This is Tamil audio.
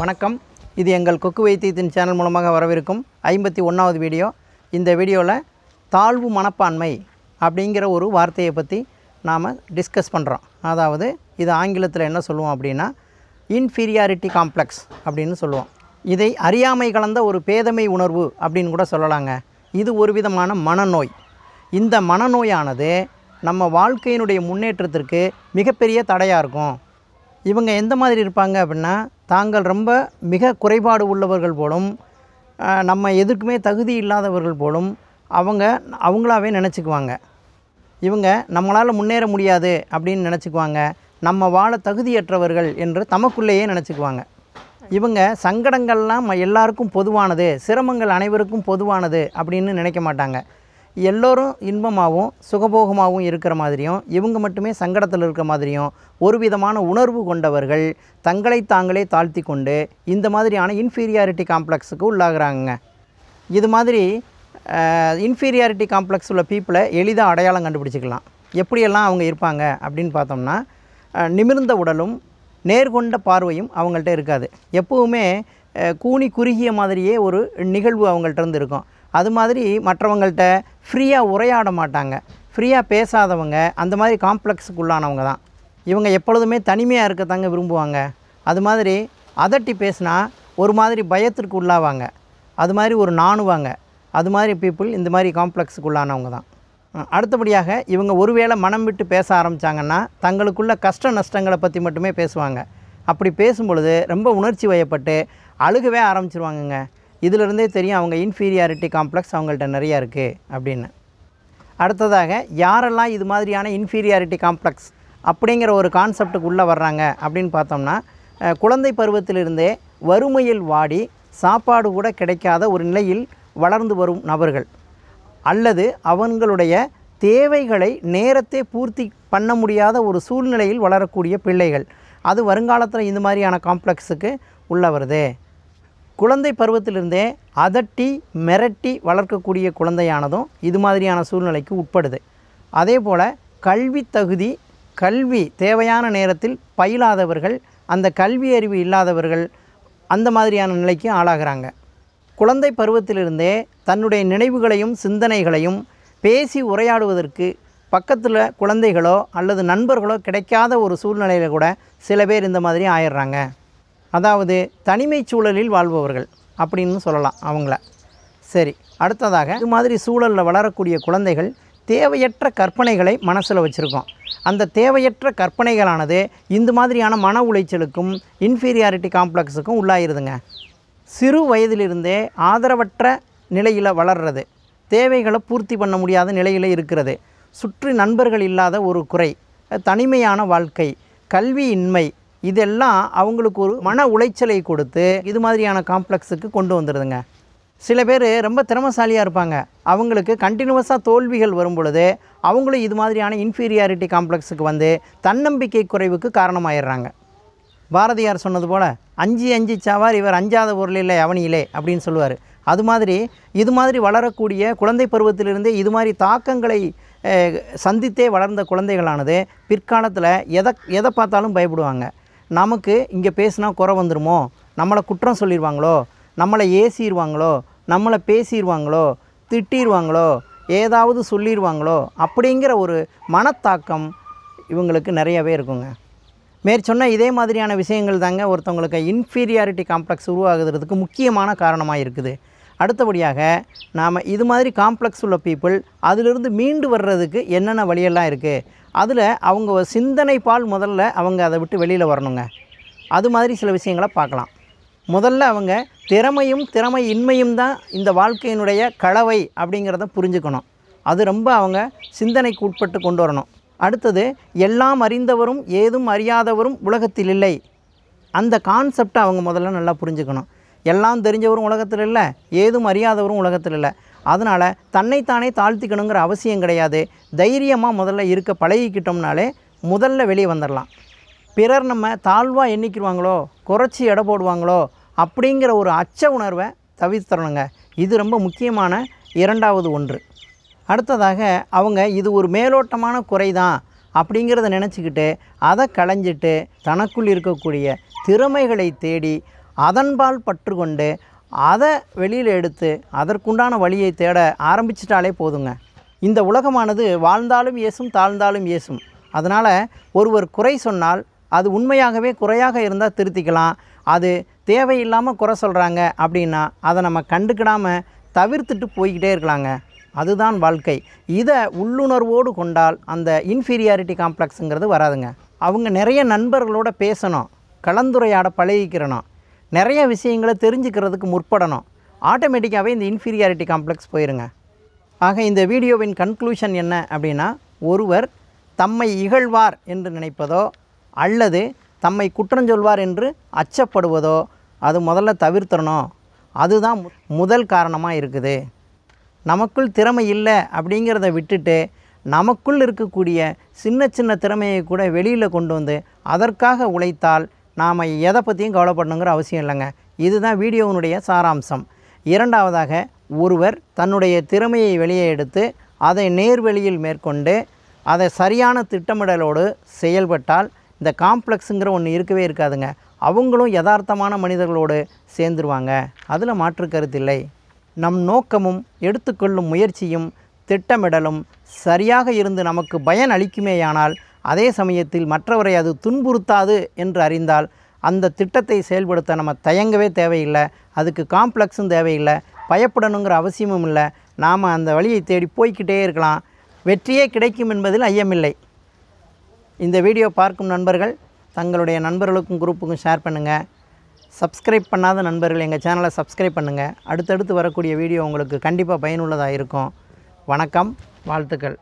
வணக்கம். இது எங்கள் கொக்கு வைத்தியத்தின் சேனல் மூலமாக வரவிருக்கும் ஐம்பத்தி ஒன்றாவது வீடியோ. இந்த வீடியோவில் தாழ்வு மனப்பான்மை அப்படிங்கிற ஒரு வார்த்தையை பற்றி நாம் டிஸ்கஸ் பண்ணுறோம் அதாவது இது ஆங்கிலத்தில் என்ன சொல்லுவோம் அப்படின்னா இன்ஃபீரியாரிட்டி காம்ப்ளெக்ஸ் அப்படின்னு சொல்லுவோம். இதை அறியாமை கலந்த ஒரு பேதமை உணர்வு அப்படின்னு கூட சொல்லலாங்க. இது ஒரு விதமான மனநோய். இந்த மனநோயானது நம்ம வாழ்க்கையினுடைய முன்னேற்றத்திற்கு மிகப்பெரிய தடையாக இருக்கும். இவங்க எந்த மாதிரி இருப்பாங்க அப்படின்னா தாங்கள் ரொம்ப மிக குறைபாடு உள்ளவர்கள் போலும் நம்ம எதுக்குமே தகுதி இல்லாதவர்கள் போலும் அவங்க அவங்களாவே நினச்சிக்குவாங்க. இவங்க நம்மளால் முன்னேற முடியாது அப்படின்னு நினச்சிக்குவாங்க. நம்ம வாழ தகுதியற்றவர்கள் என்று தமக்குள்ளேயே நினச்சிக்குவாங்க. இவங்க சங்கடங்கள்லாம் ம- எல்லாருக்கும் பொதுவானது சிரமங்கள் அனைவருக்கும் பொதுவானது அப்படின்னு நினைக்க மாட்டாங்க. எல்லோரும் இன்பமாகவும் சுகபோகமாகவும் இருக்கிற மாதிரியும் இவங்க மட்டுமே சங்கடத்தில் இருக்கிற மாதிரியும் ஒரு விதமான உணர்வு கொண்டவர்கள் தங்களை தாங்களே தாழ்த்தி கொண்டு இந்த மாதிரியான இன்ஃபீரியாரிட்டி காம்ப்ளெக்ஸுக்கு உள்ளாகிறாங்க இது மாதிரி இன்ஃபீரியாரிட்டி காம்ப்ளெக்ஸ் உள்ள பீப்புளை எளிதாக அடையாளம் கண்டுபிடிச்சிக்கலாம். எப்படியெல்லாம் அவங்க இருப்பாங்க அப்படின்னு பார்த்தோம்னா நிமிர்ந்த உடலும் நேர்கொண்ட பார்வையும் அவங்கள்ட்ட இருக்காது. எப்போவுமே கூனி குறுகிய மாதிரியே ஒரு நிகழ்வு அவங்கள்ட்ட இருந்து இருக்கும் அது மாதிரி மற்றவங்கள்ட்ட ஃப்ரீயாக உரையாட மாட்டாங்க. ஃப்ரீயாக பேசாதவங்க அந்த மாதிரி காம்ப்ளெக்ஸுக்கு உள்ளானவங்க தான். இவங்க எப்பொழுதுமே தனிமையாக இருக்கத்தாங்க விரும்புவாங்க. அது மாதிரி அதட்டி பேசினா ஒரு மாதிரி பயத்திற்கு உள்ளாவாங்க அது மாதிரி ஒரு நாணுவாங்க. அது மாதிரி பீப்புள் இந்த மாதிரி காம்ப்ளெக்ஸுக்கு உள்ளானவங்க தான் அடுத்தபடியாக இவங்க ஒருவேளை மனம் விட்டு பேச ஆரம்பித்தாங்கன்னா தங்களுக்குள்ள கஷ்ட நஷ்டங்களை பற்றி மட்டுமே பேசுவாங்க. அப்படி பேசும்பொழுது ரொம்ப உணர்ச்சி வயப்பட்டு அழுகவே ஆரம்பிச்சிருவாங்கங்க. இதிலிருந்தே தெரியும் அவங்க இன்ஃபீரியாரிட்டி காம்ப்ளெக்ஸ் அவங்கள்ட்ட நிறையா இருக்குது அப்படின்னு. அடுத்ததாக யாரெல்லாம் இது மாதிரியான இன்ஃபீரியாரிட்டி காம்ப்ளெக்ஸ் அப்படிங்கிற ஒரு கான்செப்டுக்கு உள்ளே வர்றாங்க அப்படின்னு பார்த்தோம்னா குழந்தை பருவத்திலிருந்தே வறுமையில் வாடி சாப்பாடு கூட கிடைக்காத ஒரு நிலையில் வளர்ந்து வரும் நபர்கள். அல்லது அவங்களுடைய தேவைகளை நேரத்தை பூர்த்தி பண்ண முடியாத ஒரு சூழ்நிலையில் வளரக்கூடிய பிள்ளைகள். அது வருங்காலத்தில் இந்த மாதிரியான காம்ப்ளெக்ஸுக்கு உள்ள வருது. குழந்தை பருவத்திலிருந்தே அதட்டி மிரட்டி வளர்க்கக்கூடிய குழந்தையானதும் இது மாதிரியான சூழ்நிலைக்கு உட்படுது. அதே போல் கல்வி தகுதி கல்வி தேவையான நேரத்தில் பயிலாதவர்கள் அந்த கல்வி அறிவு இல்லாதவர்கள் அந்த மாதிரியான நிலைக்கு ஆளாகிறாங்க. குழந்தை பருவத்திலிருந்தே தன்னுடைய நினைவுகளையும் சிந்தனைகளையும் பேசி உரையாடுவதற்கு பக்கத்தில் குழந்தைகளோ அல்லது நண்பர்களோ கிடைக்காத ஒரு சூழ்நிலையில் கூட சில பேர் இந்த மாதிரி ஆயிடுறாங்க. அதாவது தனிமைச் சூழலில் வாழ்பவர்கள் அப்படின்னு சொல்லலாம் அவங்கள. சரி அடுத்ததாக இது மாதிரி சூழலில் வளரக்கூடிய குழந்தைகள் தேவையற்ற கற்பனைகளை மனசில் வச்சுருக்கோம். அந்த தேவையற்ற கற்பனைகளானது இந்த மாதிரியான மன உளைச்சலுக்கும் இன்ஃபீரியாரிட்டி காம்ப்ளெக்ஸுக்கும் உள்ளாயிருதுங்க. சிறு வயதிலிருந்தே ஆதரவற்ற நிலையில் வளர்றது தேவைகளை பூர்த்தி பண்ண முடியாத நிலையில் இருக்கிறது. சுற்றி நண்பர்கள் இல்லாத ஒரு குறை தனிமையான வாழ்க்கை கல்வியின்மை இதெல்லாம் அவங்களுக்கு ஒரு மன உளைச்சலை கொடுத்து இது மாதிரியான காம்ப்ளெக்ஸுக்கு கொண்டு வந்துடுதுங்க சில பேர் ரொம்ப திறமசாலியாக இருப்பாங்க. அவங்களுக்கு கண்டினியூவஸாக தோல்விகள் வரும் பொழுது அவங்களும் இது மாதிரியான இன்ஃபீரியாரிட்டி காம்ப்ளெக்ஸுக்கு வந்து தன்னம்பிக்கை குறைவுக்கு காரணமாயிடுறாங்க. பாரதியார் சொன்னது போல் அஞ்சு அஞ்சு சாவார் இவர் அஞ்சாத பொருள் இல்லை அவனியிலே அப்படின்னு சொல்லுவார். அது மாதிரி இது மாதிரி வளரக்கூடிய குழந்தை பருவத்திலிருந்தே இது மாதிரி தாக்கங்களை சந்தித்தே வளர்ந்த குழந்தைகளானது பிற்காலத்தில் எதை எதை பார்த்தாலும் பயப்படுவாங்க. நமக்கு இங்கே பேசினா குறை வந்துடுமோ நம்மளை குற்றம் சொல்லிடுவாங்களோ நம்மளை ஏசிடுவாங்களோ நம்மளை பேசிடுவாங்களோ திட்டிடுவாங்களோ ஏதாவது சொல்லிடுவாங்களோ அப்படிங்கிற ஒரு மனத்தாக்கம் இவங்களுக்கு நிறையவே இருக்குங்க. மேற்சொன்ன இதே மாதிரியான விஷயங்கள் தாங்க ஒருத்தவங்களுக்கு இன்ஃபீரியாரிட்டி காம்ப்ளெக்ஸ் உருவாகுறதுக்கு முக்கியமான காரணமாக இருக்குது. அடுத்தபடியாக நாம் இது மாதிரி காம்ப்ளெக்ஸ் உள்ள பீப்புள் அதிலிருந்து மீண்டு வர்றதுக்கு என்னென்ன வழியெல்லாம் இருக்குது அதில் அவங்க சிந்தனை பால் முதல்ல அவங்க அதை விட்டு வெளியில் வரணுங்க. அது மாதிரி சில விஷயங்களை பார்க்கலாம். முதல்ல அவங்க திறமையும் திறமை இன்மையும் தான் இந்த வாழ்க்கையினுடைய கலவை அப்படிங்கிறத புரிஞ்சுக்கணும். அது ரொம்ப அவங்க சிந்தனைக்கு உட்பட்டு கொண்டு வரணும். அடுத்தது எல்லாம் அறிந்தவரும் ஏதும் அறியாதவரும் உலகத்தில் இல்லை. அந்த கான்செப்டை அவங்க முதல்ல நல்லா புரிஞ்சுக்கணும். எல்லாம் தெரிஞ்சவரும் உலகத்தில் இல்லை ஏதும் அறியாதவரும் உலகத்தில் இல்லை. அதனால் தன்னைத்தானே தாழ்த்திக்கணுங்கிற அவசியம் கிடையாது. தைரியமாக முதல்ல இருக்க பழகிக்கிட்டோம்னாலே முதல்ல வெளியே வந்துடலாம் பிறர் நம்ம தாழ்வாக எண்ணிக்கிடுவாங்களோ குறைச்சி எடை போடுவாங்களோ அப்படிங்கிற ஒரு அச்ச உணர்வை தவிர்த்தரணுங்க. இது ரொம்ப முக்கியமான இரண்டாவது ஒன்று. அடுத்ததாக அவங்க இது ஒரு மேலோட்டமான குறை தான் அப்படிங்கிறத நினச்சிக்கிட்டு அதை களைஞ்சிட்டு தனக்குள் இருக்கக்கூடிய திறமைகளை தேடி அதன்பால் பற்று கொண்டு அதை வெளியில் எடுத்து அதற்குண்டான வழியை தேட ஆரம்பிச்சிட்டாலே போதுங்க. இந்த உலகமானது வாழ்ந்தாலும் ஏசும் தாழ்ந்தாலும் ஏசும் அதனால் ஒருவர் குறை சொன்னால் அது உண்மையாகவே குறையாக இருந்தால் திருத்திக்கலாம். அது தேவையில்லாமல் குறை சொல்கிறாங்க அப்படின்னா அதை நம்ம கண்டுக்கிடாமல் தவிர்த்துட்டு போய்கிட்டே இருக்கலாங்க. அதுதான் வாழ்க்கை. இதை உள்ளுணர்வோடு கொண்டால் அந்த இன்ஃபீரியாரிட்டி காம்ப்ளெக்ஸுங்கிறது வராதுங்க. அவங்க நிறைய நண்பர்களோட பேசணும் கலந்துரையாட பழகிக்கிறணும். நிறைய விஷயங்களை தெரிஞ்சுக்கிறதுக்கு முற்படணும். ஆட்டோமேட்டிக்காகவே இந்த இன்ஃபீரியாரிட்டி காம்ப்ளெக்ஸ் போயிருங்க. ஆக இந்த வீடியோவின் கன்க்ளூஷன் என்ன அப்படின்னா ஒருவர் தம்மை இகழ்வார் என்று நினைப்பதோ அல்லது தம்மை குற்றஞ்சொல்வார் என்று அச்சப்படுவதோ அது முதல்ல தவிர்த்தரணும் அதுதான் முதல் காரணமாக இருக்குது. நமக்குள் திறமை இல்லை அப்படிங்கிறத விட்டுட்டு நமக்குள் இருக்கக்கூடிய சின்ன சின்ன திறமையை கூட வெளியில் கொண்டு வந்து அதற்காக உழைத்தால் நாம் எதை பற்றியும் கவலைப்படணுங்கிற அவசியம் இல்லைங்க. இதுதான் வீடியோவினுடைய சாராம்சம். இரண்டாவதாக ஒருவர் தன்னுடைய திறமையை வெளியே எடுத்து அதை நேர்வெளியில் மேற்கொண்டு அதை சரியான திட்டமிடலோடு செயல்பட்டால் இந்த காம்ப்ளெக்ஸுங்கிற ஒன்று இருக்கவே இருக்காதுங்க. அவங்களும் யதார்த்தமான மனிதர்களோடு சேர்ந்துருவாங்க. அதில் மாற்று கருத்தில்லை நம் நோக்கமும் எடுத்துக்கொள்ளும் முயற்சியும் திட்டமிடலும் சரியாக இருந்து நமக்கு பயன் அளிக்குமேயானால் அதே சமயத்தில் மற்றவரை அது துன்புறுத்தாது என்று அறிந்தால் அந்த திட்டத்தை செயல்படுத்த நம்ம தயங்கவே தேவையில்லை. அதுக்கு காம்ப்ளெக்ஸும் தேவையில்லை. பயப்படணுங்கிற அவசியமும் இல்லை. நாம் அந்த வழியை தேடி போய்க்கிட்டே இருக்கலாம். வெற்றியே கிடைக்கும் என்பதில் ஐயமில்லை. இந்த வீடியோ பார்க்கும் நண்பர்கள் தங்களுடைய நண்பர்களுக்கும் குரூப்புக்கும் ஷேர் பண்ணுங்கள் சப்ஸ்கிரைப் பண்ணாத நண்பர்கள் எங்கள் சேனலை சப்ஸ்கிரைப் பண்ணுங்கள் அடுத்தடுத்து வரக்கூடிய வீடியோ உங்களுக்கு கண்டிப்பாக பயனுள்ளதாக இருக்கும். வணக்கம் வாழ்த்துக்கள்.